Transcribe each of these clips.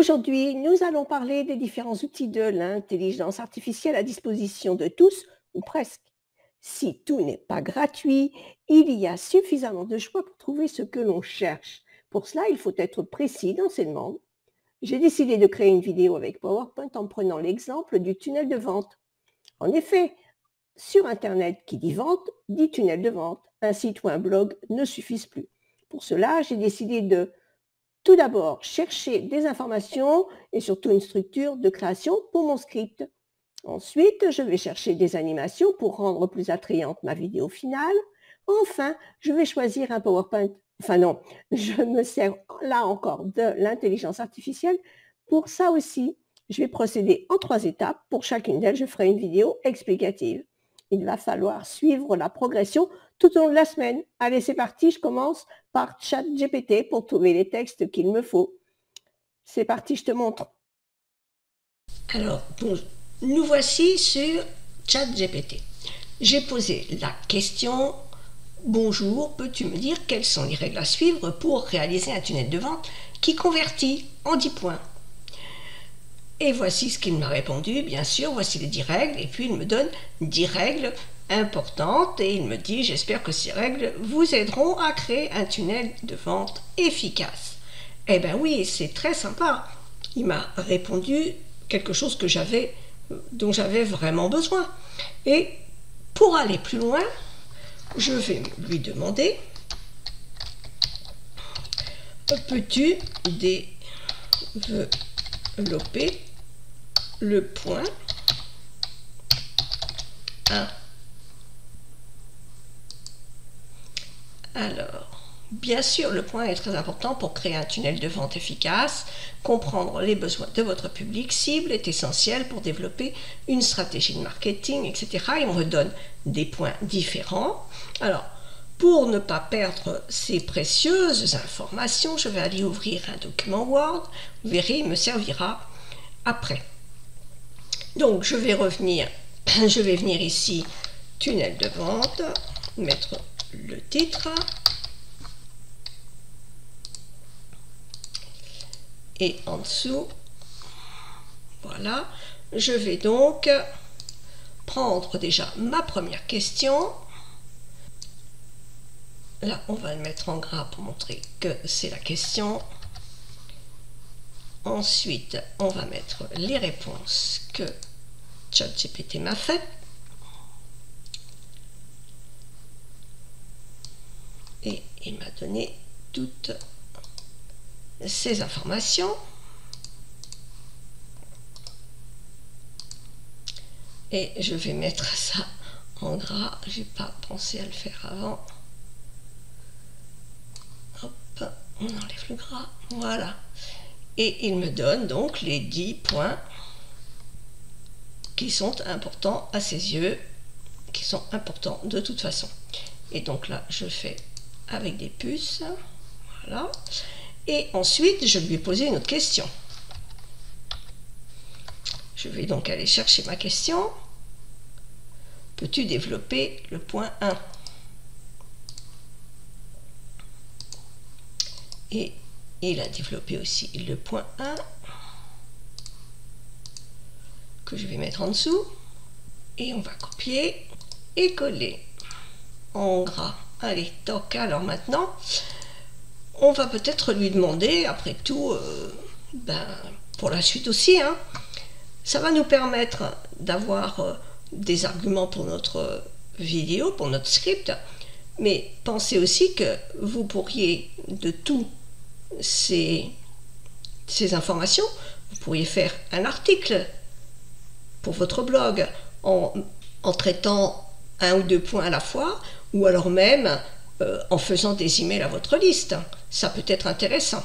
Aujourd'hui, nous allons parler des différents outils de l'intelligence artificielle à disposition de tous, ou presque. Si tout n'est pas gratuit, il y a suffisamment de choix pour trouver ce que l'on cherche. Pour cela, il faut être précis dans ses demandes. J'ai décidé de créer une vidéo avec PowerPoint en prenant l'exemple du tunnel de vente. En effet, sur Internet, qui dit vente, dit tunnel de vente. Un site ou un blog ne suffisent plus. Pour cela, j'ai décidé de tout d'abord chercher des informations et surtout une structure de création pour mon script. Ensuite, je vais chercher des animations pour rendre plus attrayante ma vidéo finale. Enfin, je vais choisir un PowerPoint. Enfin non, je me sers là encore de l'intelligence artificielle. Pour ça aussi, je vais procéder en trois étapes. Pour chacune d'elles, je ferai une vidéo explicative. Il va falloir suivre la progression tout au long de la semaine. Allez, c'est parti, je commence par ChatGPT pour trouver les textes qu'il me faut. C'est parti, je te montre. Alors, nous voici sur ChatGPT. J'ai posé la question Bonjour, peux-tu me dire quelles sont les règles à suivre pour réaliser un tunnel de vente qui convertit en 10 points? Et voici ce qu'il m'a répondu. Bien sûr, voici les 10 règles. Et puis il me donne 10 règles importante et il me dit j'espère que ces règles vous aideront à créer un tunnel de vente efficace. Eh bien oui, c'est très sympa. Il m'a répondu quelque chose que j'avais dont j'avais vraiment besoin. Et pour aller plus loin, je vais lui demander peux-tu développer le point 1 Alors, bien sûr, le point est très important pour créer un tunnel de vente efficace. Comprendre les besoins de votre public cible est essentiel pour développer une stratégie de marketing, etc. Et on redonne des points différents. Alors, pour ne pas perdre ces précieuses informations, je vais aller ouvrir un document Word. Vous verrez, il me servira après. Donc, je vais revenir, je vais venir ici, tunnel de vente, mettre le titre. Et en dessous, voilà, je vais donc prendre déjà ma première question. Là, on va le mettre en gras pour montrer que c'est la question. Ensuite, on va mettre les réponses que ChatGPT m'a faites. Et il m'a donné toutes ces informations. Et je vais mettre ça en gras. J'ai pas pensé à le faire avant. Hop, on enlève le gras. Voilà. Et il me donne donc les 10 points qui sont importants à ses yeux, qui sont importants de toute façon. Et donc là, je fais avec des puces. Voilà. Et ensuite, je lui ai posé une autre question. Je vais donc aller chercher ma question. Peux-tu développer le point 1 Et il a développé aussi le point 1 que je vais mettre en dessous. Et on va copier et coller en gras. Allez, toc. Alors maintenant, on va peut-être lui demander, après tout, euh, ben, pour la suite aussi, hein, ça va nous permettre d'avoir euh, des arguments pour notre vidéo, pour notre script, mais pensez aussi que vous pourriez, de tous ces, informations, vous pourriez faire un article pour votre blog en traitant un ou deux points à la fois, ou alors même euh, en faisant des emails à votre liste. Ça peut être intéressant.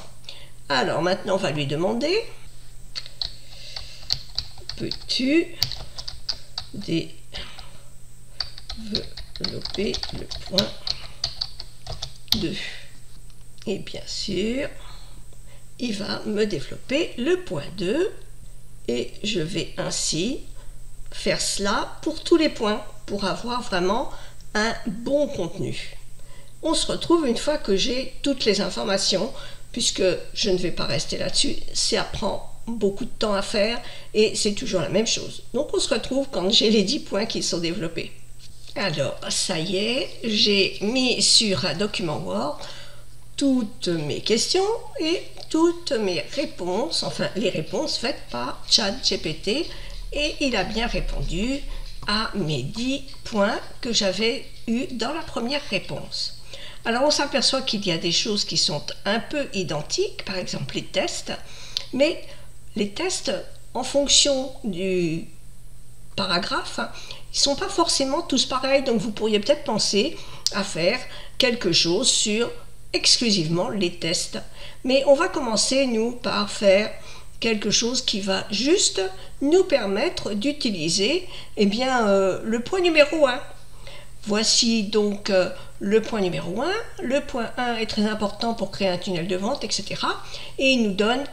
Alors maintenant, on va lui demander peux-tu développer le point 2 Et bien sûr, il va me développer le point 2 et je vais ainsi faire cela pour tous les points pour avoir vraiment un bon contenu. On se retrouve une fois que j'ai toutes les informations, puisque je ne vais pas rester là-dessus. Ça prend beaucoup de temps à faire et c'est toujours la même chose. Donc on se retrouve quand j'ai les 10 points qui sont développés. Alors, ça y est, j'ai mis sur un document Word toutes mes questions et toutes mes réponses, enfin les réponses faites par ChatGPT et il a bien répondu à mes 10 points que j'avais eus dans la première réponse. Alors on s'aperçoit qu'il y a des choses qui sont un peu identiques, par exemple les tests, mais les tests en fonction du paragraphe, ils ne sont pas forcément tous pareils, donc vous pourriez peut-être penser à faire quelque chose sur exclusivement les tests. Mais on va commencer, nous, par faire quelque chose qui va juste nous permettre d'utiliser eh bien, euh, le point numéro 1. Voici donc euh, le point numéro 1. Le point 1 est très important pour créer un tunnel de vente, etc. Et il nous donne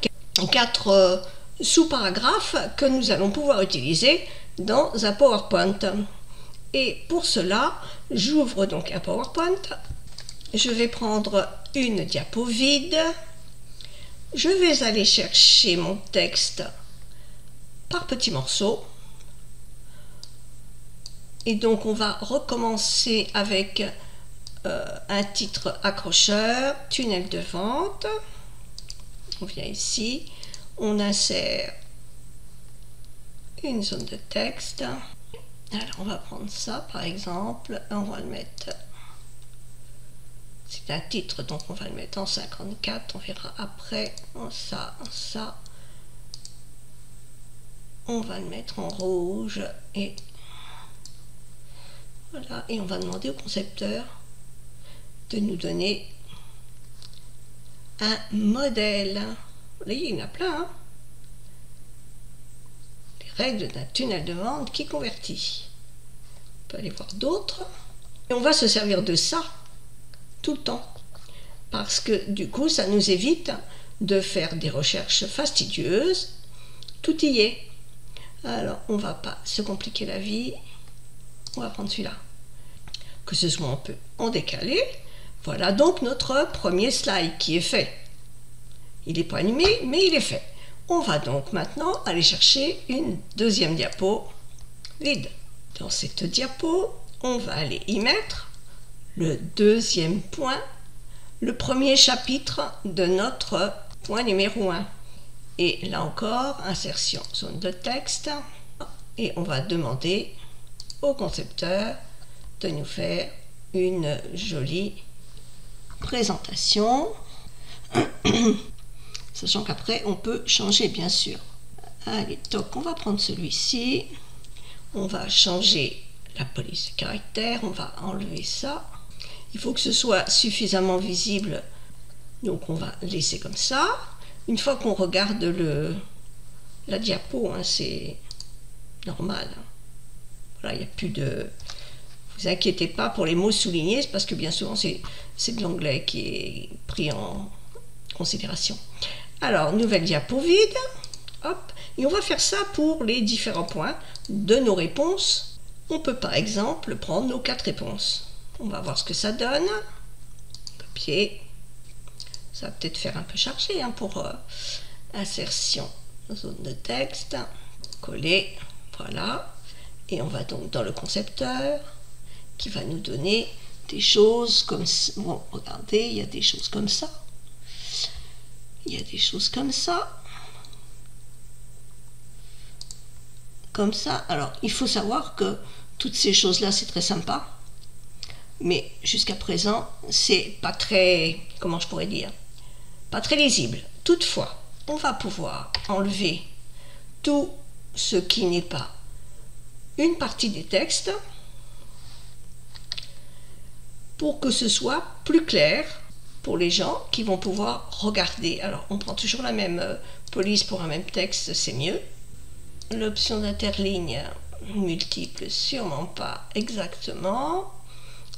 quatre euh, sous-paragraphes que nous allons pouvoir utiliser dans un PowerPoint. Et pour cela, j'ouvre donc un PowerPoint. Je vais prendre une diapo vide. Je vais aller chercher mon texte par petits morceaux. Et donc on va recommencer avec euh, un titre accrocheur, tunnel de vente. On vient ici, on insère une zone de texte. Alors on va prendre ça par exemple, on va le mettre c'est un titre, donc on va le mettre en 54. On verra après en ça, en ça. On va le mettre en rouge et voilà. Et on va demander au concepteur de nous donner un modèle. Vous voyez, il y en a plein. Hein. Les règles d'un tunnel de vente qui convertit. On peut aller voir d'autres. Et on va se servir de ça tout le temps. Parce que du coup, ça nous évite de faire des recherches fastidieuses. Tout y est. Alors, on va pas se compliquer la vie. On va prendre celui-là. Que ce soit un peu en décalé. Voilà donc notre premier slide qui est fait. Il n'est pas animé, mais il est fait. On va donc maintenant aller chercher une deuxième diapo vide. Dans cette diapo, on va aller y mettre le deuxième point, le premier chapitre de notre point numéro 1. Et là encore, insertion zone de texte. Et on va demander au concepteur de nous faire une jolie présentation. Sachant qu'après, on peut changer, bien sûr. Allez, toc, on va prendre celui-ci. On va changer la police de caractère. On va enlever ça. Il faut que ce soit suffisamment visible, donc on va laisser comme ça. Une fois qu'on regarde le, la diapo, hein, c'est normal. Voilà, il n'y a plus de... Vous inquiétez pas pour les mots soulignés, parce que bien souvent c'est de l'anglais qui est pris en considération. Alors, nouvelle diapo vide. Et on va faire ça pour les différents points de nos réponses. On peut par exemple prendre nos quatre réponses. On va voir ce que ça donne. Papier. Ça va peut-être faire un peu chargé hein, pour euh, insertion, zone de texte. Coller. Voilà. Et on va donc dans le concepteur qui va nous donner des choses comme ça. Bon, regardez, il y a des choses comme ça. Il y a des choses comme ça. Comme ça. Alors, il faut savoir que toutes ces choses-là, c'est très sympa mais jusqu'à présent, c'est pas très, comment je pourrais dire, pas très lisible. Toutefois, on va pouvoir enlever tout ce qui n'est pas une partie des textes pour que ce soit plus clair pour les gens qui vont pouvoir regarder. Alors, on prend toujours la même euh, police pour un même texte, c'est mieux. L'option d'interligne multiple, sûrement pas exactement.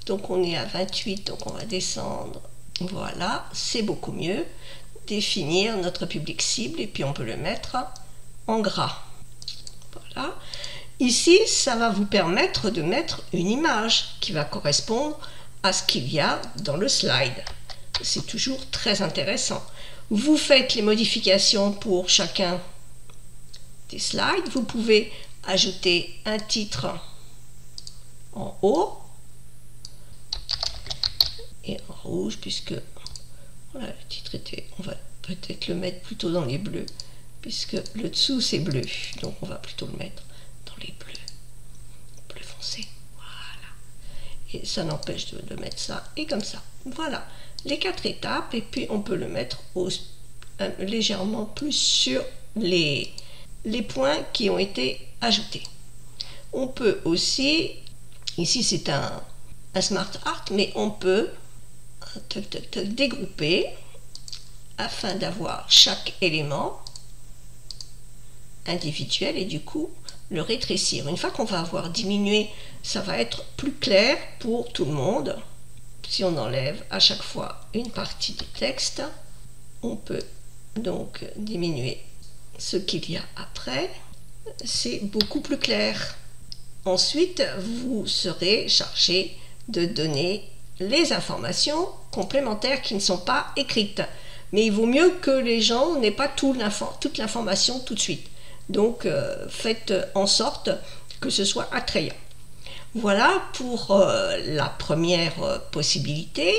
Donc on est à 28, donc on va descendre. Voilà, c'est beaucoup mieux. Définir notre public cible et puis on peut le mettre en gras. Voilà. Ici, ça va vous permettre de mettre une image qui va correspondre à ce qu'il y a dans le slide. C'est toujours très intéressant. Vous faites les modifications pour chacun des slides. Vous pouvez ajouter un titre en haut en rouge puisque voilà, le titre était, on va peut-être le mettre plutôt dans les bleus puisque le dessous c'est bleu. Donc on va plutôt le mettre dans les bleus. Bleu foncé. Voilà. Et ça n'empêche de, mettre ça et comme ça. Voilà. Les quatre étapes et puis on peut le mettre légèrement plus sur les, les points qui ont été ajoutés. On peut aussi ici c'est un, un smart art mais on peut dégrouper afin d'avoir chaque élément individuel et du coup le rétrécir. Une fois qu'on va avoir diminué, ça va être plus clair pour tout le monde. Si on enlève à chaque fois une partie du texte, on peut donc diminuer ce qu'il y a après. C'est beaucoup plus clair. Ensuite, vous serez chargé de donner les informations complémentaires qui ne sont pas écrites. Mais il vaut mieux que les gens n'aient pas toute l'information tout de suite. Donc euh, faites en sorte que ce soit attrayant. Voilà pour euh, la première euh, possibilité.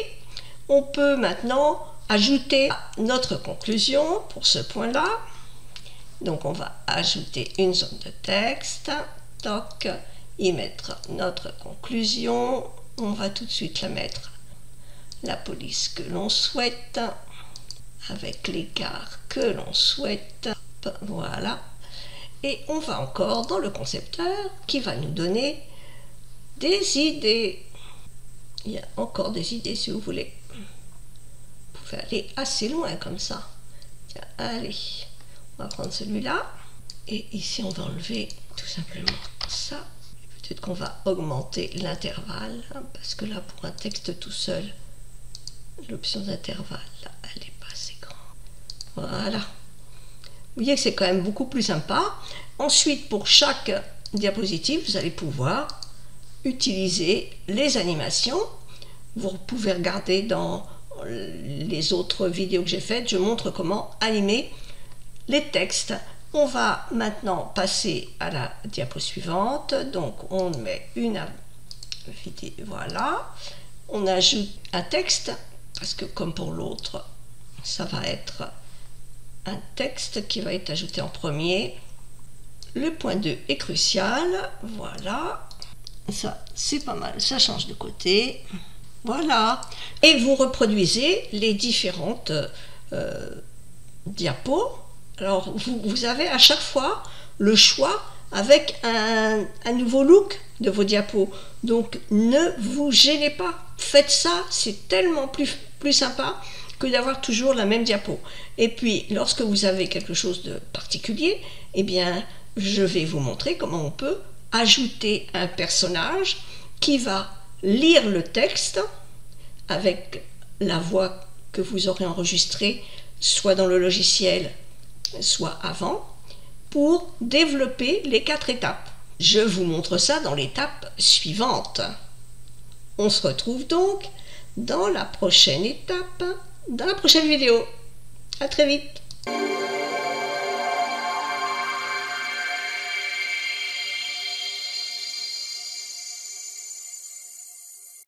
On peut maintenant ajouter notre conclusion pour ce point-là. Donc on va ajouter une zone de texte, toc, y mettre notre conclusion. On va tout de suite la mettre la police que l'on souhaite, avec l'écart que l'on souhaite. Voilà. Et on va encore dans le concepteur qui va nous donner des idées. Il y a encore des idées si vous voulez. Vous pouvez aller assez loin comme ça. Tiens, allez, on va prendre celui-là. Et ici, on va enlever tout simplement ça. Peut-être qu'on va augmenter l'intervalle, hein, parce que là, pour un texte tout seul, l'option d'intervalle, elle n'est pas assez grande. Voilà. Vous voyez que c'est quand même beaucoup plus sympa. Ensuite, pour chaque diapositive, vous allez pouvoir utiliser les animations. Vous pouvez regarder dans les autres vidéos que j'ai faites, je montre comment animer les textes. On va maintenant passer à la diapo suivante. Donc, on met une vidéo, voilà. On ajoute un texte parce que comme pour l'autre, ça va être un texte qui va être ajouté en premier. Le point 2 est crucial, voilà. Ça, c'est pas mal, ça change de côté. Voilà. Et vous reproduisez les différentes euh, diapos. Alors, vous, avez à chaque fois le choix avec un, un nouveau look de vos diapos. Donc, ne vous gênez pas faites ça, c'est tellement plus, plus sympa que d'avoir toujours la même diapo. Et puis, lorsque vous avez quelque chose de particulier, eh bien, je vais vous montrer comment on peut ajouter un personnage qui va lire le texte avec la voix que vous aurez enregistrée, soit dans le logiciel, soit avant, pour développer les quatre étapes. Je vous montre ça dans l'étape suivante. On se retrouve donc dans la prochaine étape, dans la prochaine vidéo. À très vite